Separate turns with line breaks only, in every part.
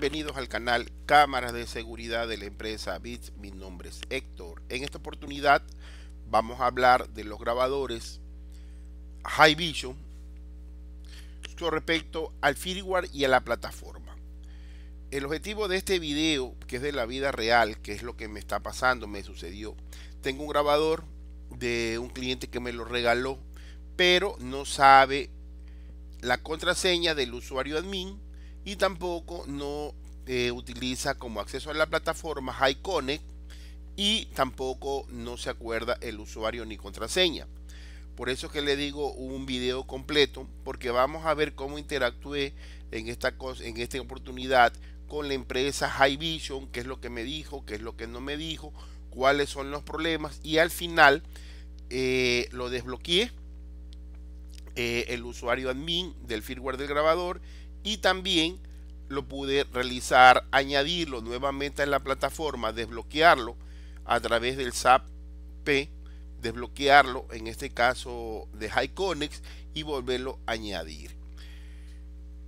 Bienvenidos al canal Cámaras de Seguridad de la empresa Bits. Mi nombre es Héctor. En esta oportunidad vamos a hablar de los grabadores High Vision con respecto al firmware y a la plataforma. El objetivo de este video, que es de la vida real, que es lo que me está pasando, me sucedió. Tengo un grabador de un cliente que me lo regaló, pero no sabe la contraseña del usuario admin y tampoco no eh, utiliza como acceso a la plataforma HiConnect y tampoco no se acuerda el usuario ni contraseña. Por eso es que le digo un video completo porque vamos a ver cómo interactué en esta, en esta oportunidad con la empresa Vision qué es lo que me dijo, qué es lo que no me dijo, cuáles son los problemas y al final eh, lo desbloqueé eh, el usuario admin del firmware del grabador y también lo pude realizar, añadirlo nuevamente en la plataforma, desbloquearlo a través del SAP P, desbloquearlo en este caso de HiConnex y volverlo a añadir.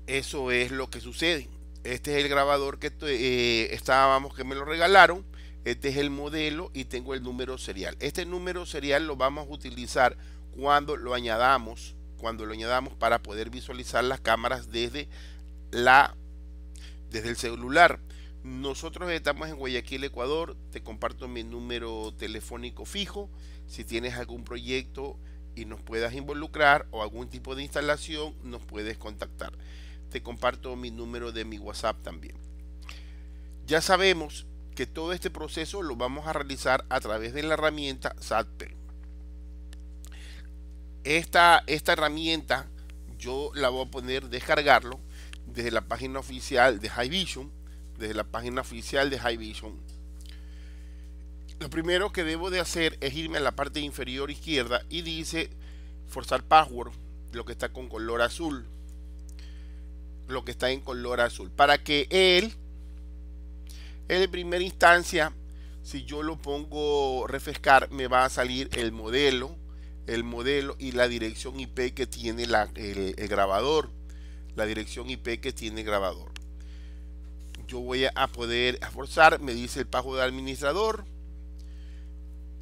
Eso es lo que sucede. Este es el grabador que eh, estábamos que me lo regalaron. Este es el modelo y tengo el número serial. Este número serial lo vamos a utilizar cuando lo añadamos cuando lo añadamos para poder visualizar las cámaras desde la desde el celular. Nosotros estamos en Guayaquil, Ecuador. Te comparto mi número telefónico fijo. Si tienes algún proyecto y nos puedas involucrar o algún tipo de instalación, nos puedes contactar. Te comparto mi número de mi WhatsApp también. Ya sabemos que todo este proceso lo vamos a realizar a través de la herramienta SATPER esta, esta herramienta yo la voy a poner descargarlo desde la página oficial de Vision desde la página oficial de Vision Lo primero que debo de hacer es irme a la parte inferior izquierda y dice forzar password, lo que está con color azul. Lo que está en color azul. Para que él, en primera instancia, si yo lo pongo refrescar, me va a salir el modelo el modelo y la dirección IP que tiene la, el, grabador. La dirección IP que tiene el grabador. Yo voy a poder forzar, me dice el password de administrador.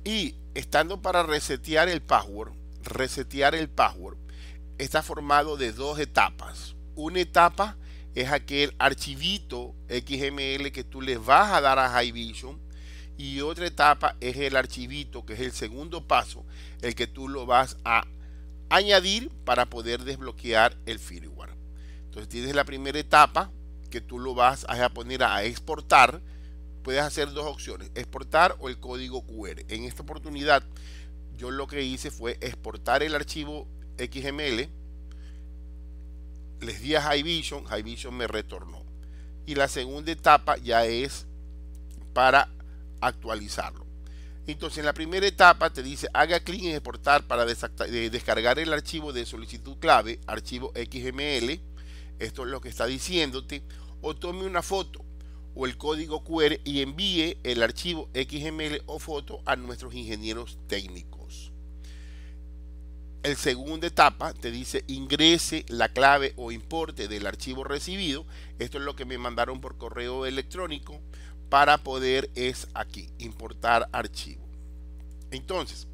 Y estando para resetear el password, resetear el password, está formado de dos etapas. Una etapa es aquel archivito XML que tú le vas a dar a Vision y otra etapa es el archivito, que es el segundo paso, el que tú lo vas a añadir para poder desbloquear el firmware. Entonces tienes la primera etapa que tú lo vas a poner a exportar. Puedes hacer dos opciones, exportar o el código QR. En esta oportunidad yo lo que hice fue exportar el archivo XML. Les di a HiVision, HiVision me retornó. Y la segunda etapa ya es para actualizarlo. Entonces en la primera etapa te dice haga clic en exportar para descargar el archivo de solicitud clave, archivo XML. Esto es lo que está diciéndote. O tome una foto o el código QR y envíe el archivo XML o foto a nuestros ingenieros técnicos. El segunda etapa te dice ingrese la clave o importe del archivo recibido. Esto es lo que me mandaron por correo electrónico para poder es aquí, importar archivo. Entonces,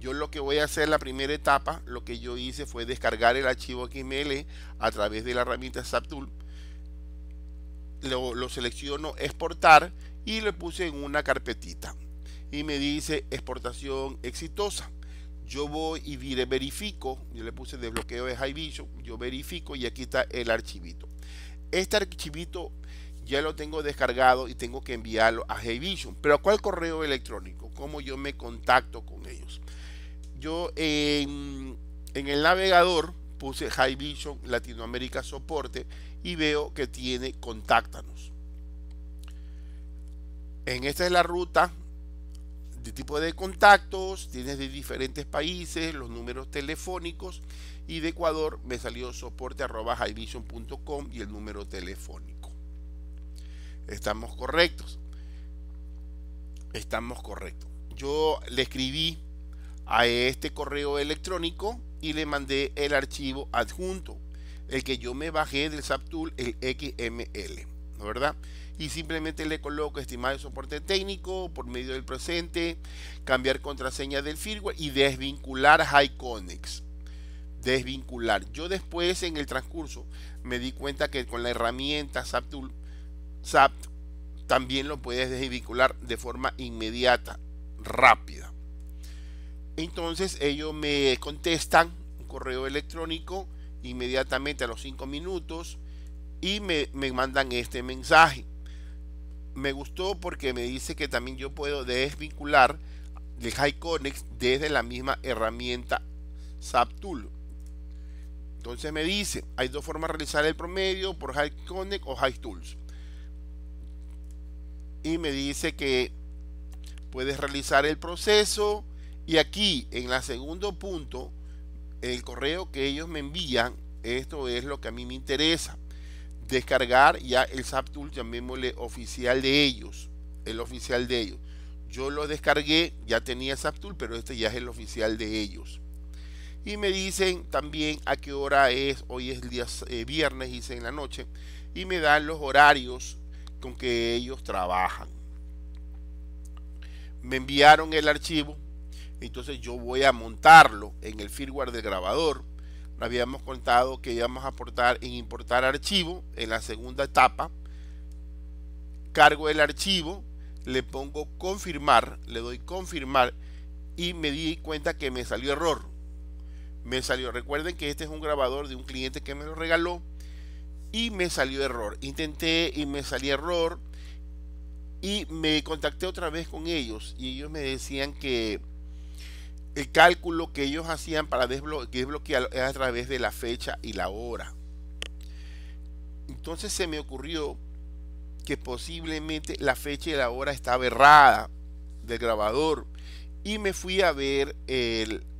yo lo que voy a hacer la primera etapa, lo que yo hice fue descargar el archivo XML a través de la herramienta SAPTool. Lo, lo selecciono exportar y le puse en una carpetita. Y me dice exportación exitosa. Yo voy y verifico, yo le puse desbloqueo de Vision, yo verifico y aquí está el archivito. Este archivito ya lo tengo descargado y tengo que enviarlo a Vision. Pero ¿a cuál correo electrónico? ¿Cómo yo me contacto con ellos? Yo en, el navegador puse Vision Latinoamérica Soporte y veo que tiene contáctanos. En esta es la ruta de tipo de contactos, tienes de diferentes países, los números telefónicos y de Ecuador me salió soporte arroba y el número telefónico. Estamos correctos. Estamos correctos. Yo le escribí a este correo electrónico y le mandé el archivo adjunto, el que yo me bajé del SAPTool, el XML. ¿no verdad? Y simplemente le coloco estimado soporte técnico por medio del presente, cambiar contraseña del firmware y desvincular HiConnex. Desvincular. Yo después en el transcurso me di cuenta que con la herramienta SAPTool, SAP también lo puedes desvincular de forma inmediata, rápida. Entonces ellos me contestan un correo electrónico inmediatamente a los 5 minutos y me, mandan este mensaje. Me gustó porque me dice que también yo puedo desvincular el HiConnex desde la misma herramienta SAPTool. Entonces me dice, hay dos formas de realizar el promedio por HiConnect o HiTools. Y me dice que puedes realizar el proceso y aquí en el segundo punto, el correo que ellos me envían, esto es lo que a mí me interesa. Descargar ya el SAPTool, llamémosle oficial de ellos, el oficial de ellos. Yo lo descargué, ya tenía SAPTool, pero este ya es el oficial de ellos y me dicen también a qué hora es, hoy es el día eh, viernes, hice en la noche, y me dan los horarios con que ellos trabajan. Me enviaron el archivo, entonces yo voy a montarlo en el firmware del grabador. Habíamos contado que íbamos a aportar en importar archivo en la segunda etapa. Cargo el archivo, le pongo confirmar, le doy confirmar y me di cuenta que me salió error me salió. Recuerden que este es un grabador de un cliente que me lo regaló y me salió error. Intenté y me salió error y me contacté otra vez con ellos y ellos me decían que el cálculo que ellos hacían para desbloquear era a través de la fecha y la hora. Entonces se me ocurrió que posiblemente la fecha y la hora estaba errada del grabador y me fui a ver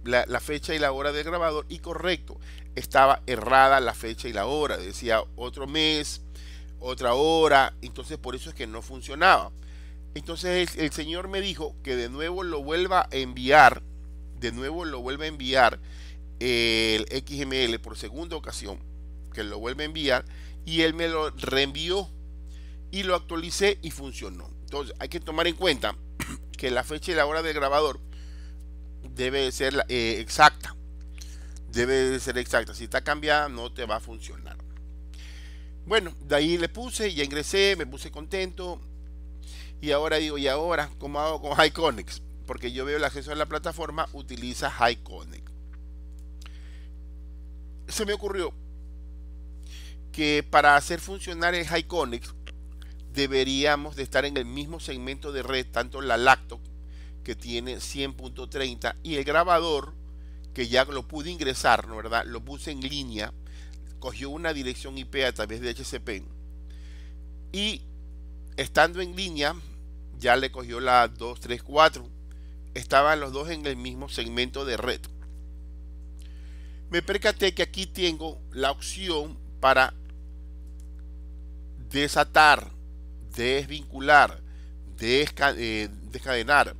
la, fecha y la hora del grabador y correcto, estaba errada la fecha y la hora, decía otro mes, otra hora, entonces por eso es que no funcionaba. Entonces el, Señor me dijo que de nuevo lo vuelva a enviar, de nuevo lo vuelva a enviar el XML por segunda ocasión, que lo vuelva a enviar y él me lo reenvió y lo actualicé y funcionó. Entonces hay que tomar en cuenta que la fecha y la hora del grabador debe ser eh, exacta. Debe ser exacta. Si está cambiada, no te va a funcionar. Bueno, de ahí le puse, ya ingresé, me puse contento. Y ahora digo, ¿y ahora cómo hago con HiConnex? Porque yo veo el acceso a la plataforma, utiliza HiConnect. Se me ocurrió que para hacer funcionar el HiConnect deberíamos de estar en el mismo segmento de red, tanto la laptop que tiene 100.30 y el grabador que ya lo pude ingresar, ¿no verdad? Lo puse en línea, cogió una dirección IP a través de HCP y estando en línea ya le cogió la 234. Estaban los dos en el mismo segmento de red. Me percaté que aquí tengo la opción para desatar, desvincular, eh, descadenar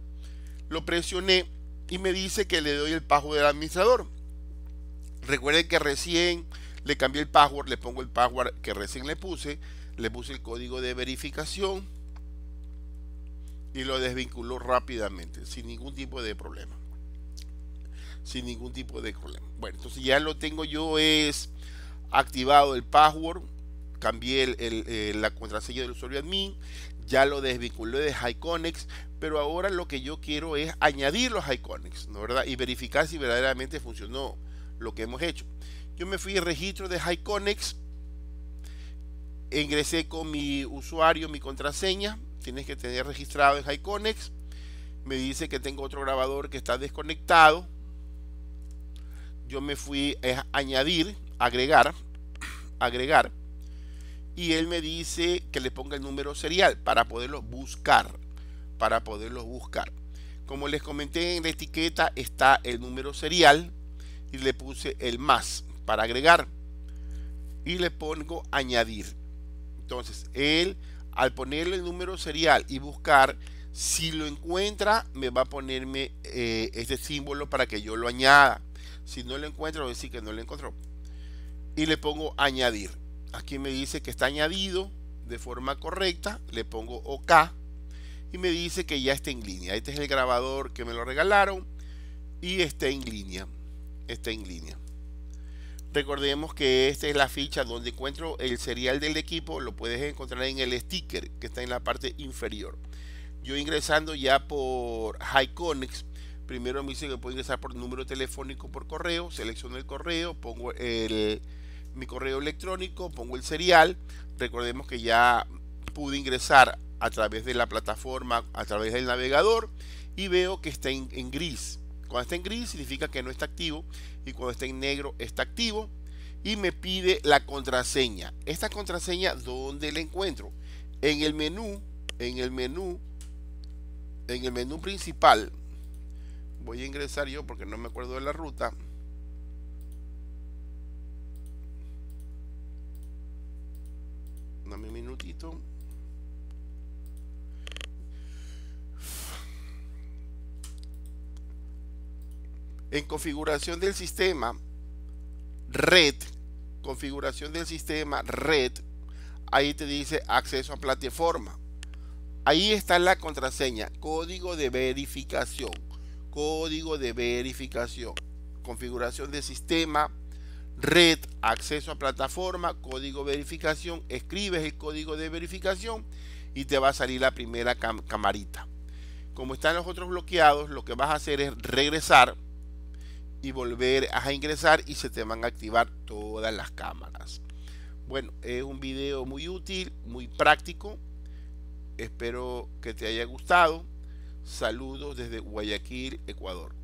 lo presioné y me dice que le doy el password del administrador. Recuerden que recién le cambié el password, le pongo el password que recién le puse, le puse el código de verificación y lo desvinculó rápidamente, sin ningún tipo de problema. Sin ningún tipo de problema. Bueno, entonces ya lo tengo yo, es activado el password, cambié la contraseña del usuario admin, ya lo desvinculé de HiConnex, pero ahora lo que yo quiero es añadir los iconics, ¿no verdad? Y verificar si verdaderamente funcionó lo que hemos hecho. Yo me fui al registro de Iconics, ingresé con mi usuario, mi contraseña, tienes que tener registrado en Iconics, me dice que tengo otro grabador que está desconectado, yo me fui a añadir, agregar, agregar, y él me dice que le ponga el número serial para poderlo buscar para poderlos buscar. Como les comenté en la etiqueta está el número serial y le puse el más para agregar y le pongo añadir. Entonces él al ponerle el número serial y buscar si lo encuentra me va a ponerme eh, este símbolo para que yo lo añada. Si no lo encuentra, voy a decir que no lo encontró. Y le pongo añadir. Aquí me dice que está añadido de forma correcta, le pongo OK y me dice que ya está en línea. Este es el grabador que me lo regalaron y está en línea. Está en línea. Recordemos que esta es la ficha donde encuentro el serial del equipo, lo puedes encontrar en el sticker que está en la parte inferior. Yo ingresando ya por HiConnex, primero me dice que puedo ingresar por número telefónico por correo, selecciono el correo, pongo el, mi correo electrónico, pongo el serial. Recordemos que ya pude ingresar a través de la plataforma, a través del navegador y veo que está en, gris. Cuando está en gris significa que no está activo y cuando está en negro está activo y me pide la contraseña. Esta contraseña, ¿dónde la encuentro? En el menú, en el menú, en el menú principal. Voy a ingresar yo porque no me acuerdo de la ruta. Un minutito. En configuración del sistema, red, configuración del sistema, red, ahí te dice acceso a plataforma. Ahí está la contraseña, código de verificación, código de verificación, configuración del sistema, red, acceso a plataforma, código verificación, escribes el código de verificación y te va a salir la primera camarita. Como están los otros bloqueados, lo que vas a hacer es regresar y volver a ingresar y se te van a activar todas las cámaras. Bueno, es un video muy útil, muy práctico. Espero que te haya gustado. Saludos desde Guayaquil, Ecuador.